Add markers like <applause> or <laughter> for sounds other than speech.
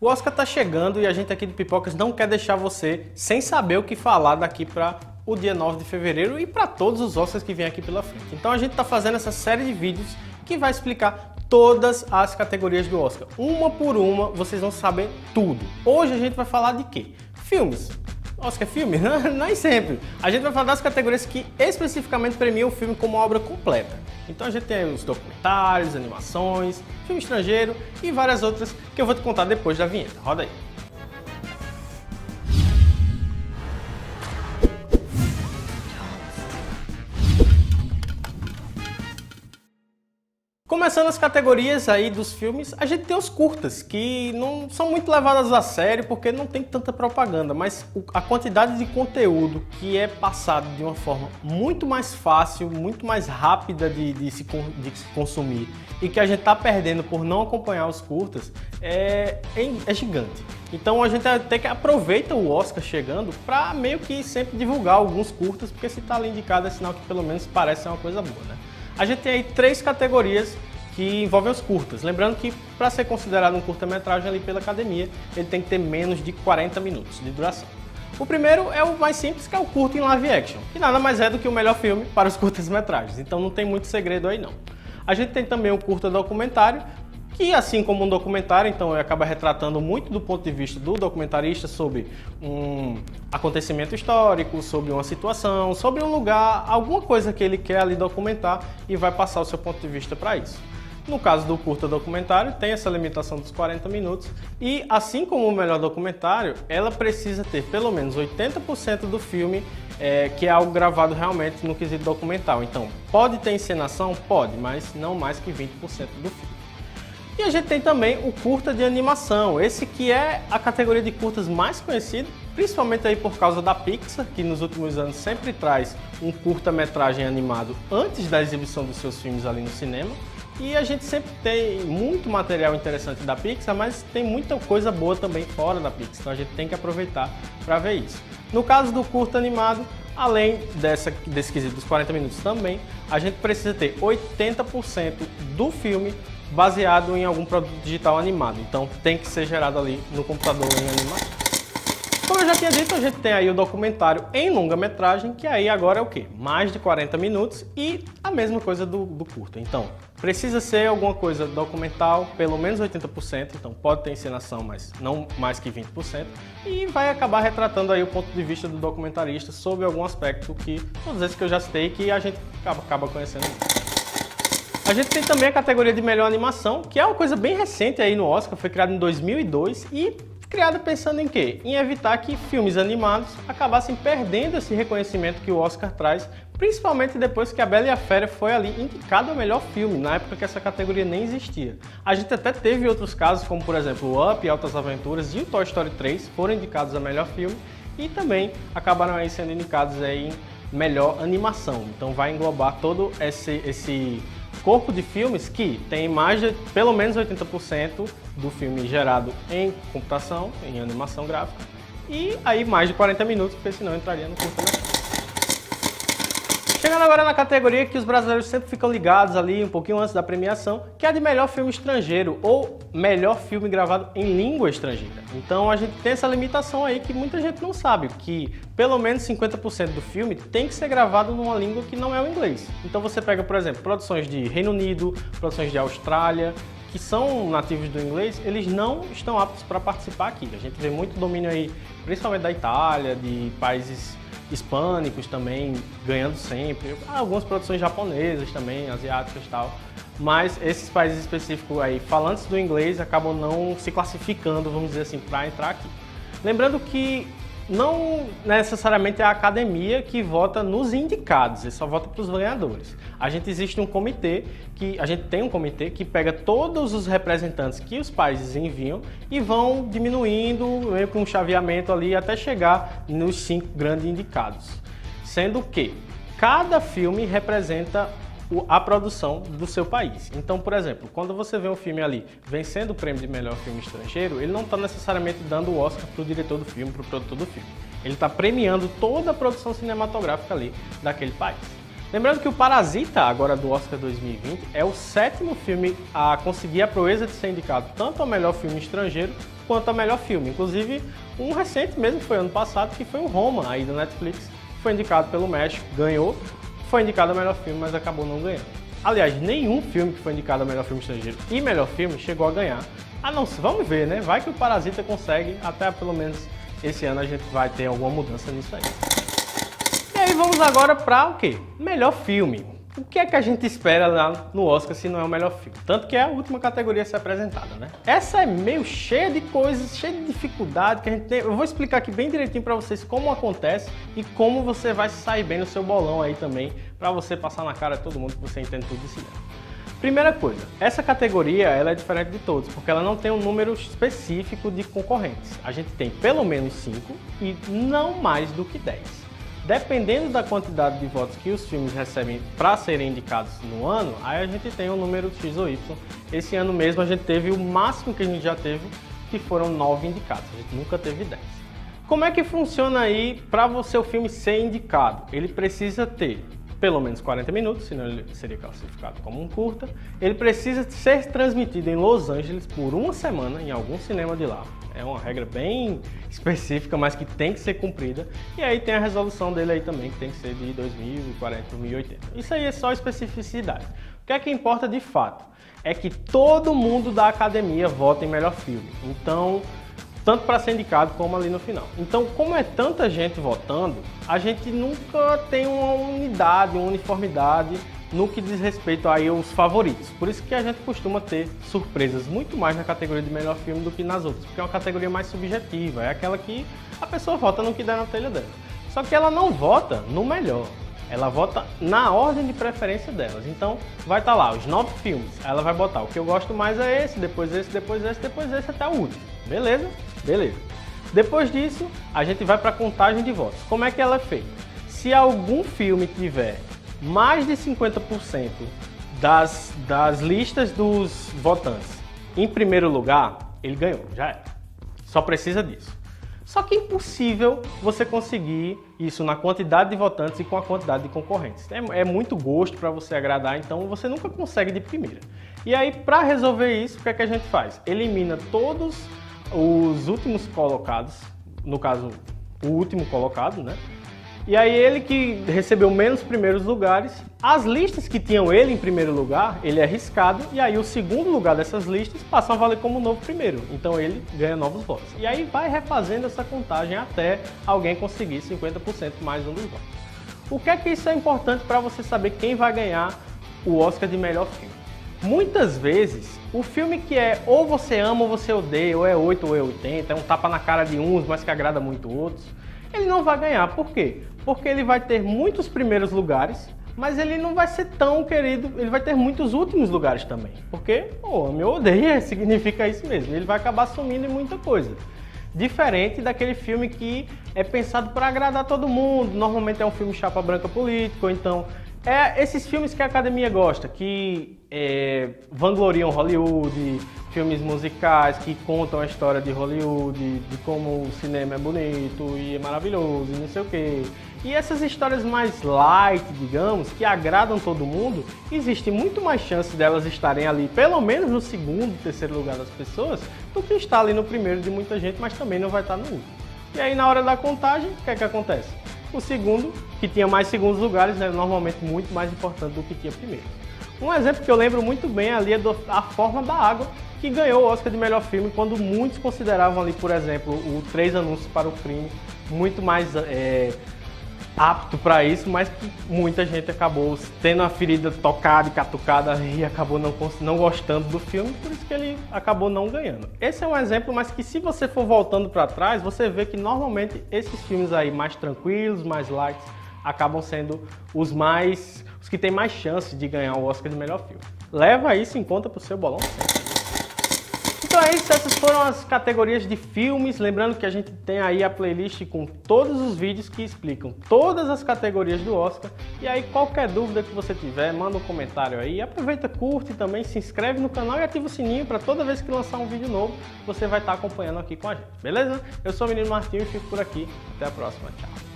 O Oscar tá chegando e a gente aqui do Pipocas não quer deixar você sem saber o que falar daqui para o dia 9 de fevereiro e para todos os Oscars que vêm aqui pela frente. Então a gente está fazendo essa série de vídeos que vai explicar todas as categorias do Oscar. Uma por uma, vocês vão saber tudo. Hoje a gente vai falar de quê? Filmes. Oscar é filme? <laughs> Nem sempre. A gente vai falar das categorias que especificamente premiam o filme como obra completa. Então a gente tem os documentários, animações, filme estrangeiro e várias outras que eu vou te contar depois da vinheta. Roda aí. Começando as categorias aí dos filmes, a gente tem os curtas, que não são muito levadas a sério porque não tem tanta propaganda, mas a quantidade de conteúdo que é passado de uma forma muito mais fácil, muito mais rápida de, de, se, de se, consumir e que a gente está perdendo por não acompanhar os curtas é, é, é gigante. Então a gente até que aproveita o Oscar chegando para meio que sempre divulgar alguns curtas, porque se está ali indicado é sinal que pelo menos parece ser uma coisa boa, né? A gente tem aí três categorias que envolvem os curtas. Lembrando que para ser considerado um curta-metragem ali pela academia, ele tem que ter menos de 40 minutos de duração. O primeiro é o mais simples, que é o curto em live action, que nada mais é do que o melhor filme para os curtas-metragens, então não tem muito segredo aí não. A gente tem também o curta documentário, que assim como um documentário, então acaba retratando muito do ponto de vista do documentarista sobre um acontecimento histórico, sobre uma situação, sobre um lugar, alguma coisa que ele quer ali documentar e vai passar o seu ponto de vista para isso. No caso do curta documentário, tem essa limitação dos 40 minutos e, assim como o melhor documentário, ela precisa ter pelo menos 80% do filme é, que é algo gravado realmente no quesito documental. Então, pode ter encenação? Pode, mas não mais que 20% do filme. E a gente tem também o curta de animação, esse que é a categoria de curtas mais conhecida, principalmente aí por causa da Pixar, que nos últimos anos sempre traz um curta-metragem animado antes da exibição dos seus filmes ali no cinema. E a gente sempre tem muito material interessante da Pixar, mas tem muita coisa boa também fora da Pixar, então a gente tem que aproveitar para ver isso. No caso do curta animado, além dessa, desse quesito dos 40 minutos também, a gente precisa ter 80% do filme baseado em algum produto digital animado. Então tem que ser gerado ali no computador em animação. Como eu já tinha dito, a gente tem aí o documentário em longa-metragem, que aí agora é o quê? Mais de 40 minutos e a mesma coisa do, do curto. Então, precisa ser alguma coisa documental, pelo menos 80%, então pode ter encenação, mas não mais que 20%, e vai acabar retratando aí o ponto de vista do documentarista sobre algum aspecto que, todos esses que eu já citei, que a gente acaba, acaba conhecendo. A gente tem também a categoria de melhor animação, que é uma coisa bem recente aí no Oscar, foi criada em 2002 e criada pensando em quê? Em evitar que filmes animados acabassem perdendo esse reconhecimento que o Oscar traz, principalmente depois que A Bela e a Fera foi ali indicado ao melhor filme, na época que essa categoria nem existia. A gente até teve outros casos, como por exemplo o Up, Altas Aventuras e o Toy Story 3 foram indicados a melhor filme e também acabaram aí sendo indicados aí em melhor animação. Então vai englobar todo esse, esse corpo de filmes que tem mais de pelo menos 80% do filme gerado em computação, em animação gráfica, e aí mais de 40 minutos, porque senão entraria no curta Chegando agora na categoria que os brasileiros sempre ficam ligados ali um pouquinho antes da premiação, que é de melhor filme estrangeiro ou melhor filme gravado em língua estrangeira. Então a gente tem essa limitação aí que muita gente não sabe, que pelo menos 50% do filme tem que ser gravado numa língua que não é o inglês. Então você pega, por exemplo, produções de Reino Unido, produções de Austrália, que são nativos do inglês, eles não estão aptos para participar aqui. A gente vê muito domínio aí, principalmente da Itália, de países hispânicos também ganhando sempre, algumas produções japonesas também, asiáticas e tal. Mas esses países específicos aí, falantes do inglês, acabam não se classificando, vamos dizer assim, para entrar aqui. Lembrando que não necessariamente é a academia que vota nos indicados, ele só vota para os ganhadores. A gente existe um comitê que a gente tem um comitê que pega todos os representantes que os países enviam e vão diminuindo meio que um chaveamento ali até chegar nos cinco grandes indicados. Sendo que cada filme representa a produção do seu país. Então, por exemplo, quando você vê um filme ali vencendo o prêmio de melhor filme estrangeiro, ele não está necessariamente dando o Oscar para o diretor do filme, para o produtor do filme. Ele está premiando toda a produção cinematográfica ali daquele país. Lembrando que o Parasita, agora do Oscar 2020, é o sétimo filme a conseguir a proeza de ser indicado tanto ao melhor filme estrangeiro quanto a melhor filme. Inclusive, um recente mesmo foi ano passado, que foi o Roma, aí da Netflix, foi indicado pelo México, ganhou, foi indicado a melhor filme, mas acabou não ganhando. Aliás, nenhum filme que foi indicado a melhor filme estrangeiro e melhor filme chegou a ganhar. Ah, não, vamos ver, né? Vai que o Parasita consegue, até pelo menos esse ano a gente vai ter alguma mudança nisso aí. E aí vamos agora para o quê? Melhor filme o que é que a gente espera lá no Oscar se não é o melhor filme? Tanto que é a última categoria a ser apresentada, né? Essa é meio cheia de coisas, cheia de dificuldade que a gente tem. Eu vou explicar aqui bem direitinho para vocês como acontece e como você vai sair bem no seu bolão aí também, para você passar na cara de todo mundo que você entende tudo de cinema. Primeira coisa, essa categoria ela é diferente de todos, porque ela não tem um número específico de concorrentes. A gente tem pelo menos 5 e não mais do que 10. Dependendo da quantidade de votos que os filmes recebem para serem indicados no ano, aí a gente tem um número X ou Y. Esse ano mesmo a gente teve o máximo que a gente já teve, que foram nove indicados. A gente nunca teve 10. Como é que funciona aí para você o filme ser indicado? Ele precisa ter pelo menos 40 minutos, senão ele seria classificado como um curta. Ele precisa ser transmitido em Los Angeles por uma semana em algum cinema de lá. É uma regra bem específica, mas que tem que ser cumprida. E aí tem a resolução dele aí também, que tem que ser de 2040, 2080. Isso aí é só especificidade. O que é que importa de fato? É que todo mundo da academia vota em melhor filme. Então, tanto para ser indicado como ali no final. Então, como é tanta gente votando, a gente nunca tem uma unidade, uma uniformidade no que diz respeito aí aos favoritos. Por isso que a gente costuma ter surpresas muito mais na categoria de melhor filme do que nas outras, porque é uma categoria mais subjetiva, é aquela que a pessoa vota no que der na telha dela. Só que ela não vota no melhor, ela vota na ordem de preferência delas. Então vai estar tá lá os nove filmes, ela vai botar o que eu gosto mais é esse, depois esse, depois esse, depois esse até o último. Beleza? Beleza. Depois disso, a gente vai para a contagem de votos. Como é que ela é feita? Se algum filme tiver mais de 50% das, das listas dos votantes em primeiro lugar, ele ganhou, já é. Só precisa disso. Só que é impossível você conseguir isso na quantidade de votantes e com a quantidade de concorrentes. É, é muito gosto para você agradar, então você nunca consegue de primeira. E aí, para resolver isso, o que, é que a gente faz? Elimina todos os últimos colocados, no caso, o último colocado, né? E aí ele que recebeu menos primeiros lugares, as listas que tinham ele em primeiro lugar, ele é riscado e aí o segundo lugar dessas listas passa a valer como novo primeiro. Então ele ganha novos votos. E aí vai refazendo essa contagem até alguém conseguir 50% mais um dos votos. O que é que isso é importante para você saber quem vai ganhar o Oscar de melhor filme? Muitas vezes, o filme que é ou você ama ou você odeia, ou é 8 ou é 80, é um tapa na cara de uns, mas que agrada muito outros, ele não vai ganhar. Por quê? porque ele vai ter muitos primeiros lugares, mas ele não vai ser tão querido, ele vai ter muitos últimos lugares também. Porque, pô, meu odeia <laughs> significa isso mesmo, ele vai acabar sumindo em muita coisa. Diferente daquele filme que é pensado para agradar todo mundo, normalmente é um filme chapa branca político, então é esses filmes que a academia gosta, que é, vangloriam Hollywood, filmes musicais que contam a história de Hollywood, de como o cinema é bonito e é maravilhoso e não sei o quê. E essas histórias mais light, digamos, que agradam todo mundo, existe muito mais chance delas estarem ali, pelo menos no segundo, terceiro lugar das pessoas, do que estar ali no primeiro de muita gente, mas também não vai estar no último. E aí na hora da contagem, o que é que acontece? O segundo, que tinha mais segundos lugares, é normalmente muito mais importante do que tinha primeiro. Um exemplo que eu lembro muito bem ali é A Forma da Água, que ganhou o Oscar de melhor filme quando muitos consideravam ali, por exemplo, o Três Anúncios para o Crime muito mais é, apto para isso, mas que muita gente acabou tendo a ferida tocada e catucada e acabou não, não gostando do filme, por isso que ele acabou não ganhando. Esse é um exemplo, mas que se você for voltando para trás, você vê que normalmente esses filmes aí mais tranquilos, mais light, acabam sendo os mais os que têm mais chance de ganhar o Oscar de melhor filme. Leva isso em conta pro seu bolão. Então é isso, essas foram as categorias de filmes. Lembrando que a gente tem aí a playlist com todos os vídeos que explicam todas as categorias do Oscar. E aí, qualquer dúvida que você tiver, manda um comentário aí. Aproveita, curte também, se inscreve no canal e ativa o sininho para toda vez que lançar um vídeo novo, você vai estar acompanhando aqui com a gente, beleza? Eu sou o Menino Martinho e fico por aqui. Até a próxima, tchau.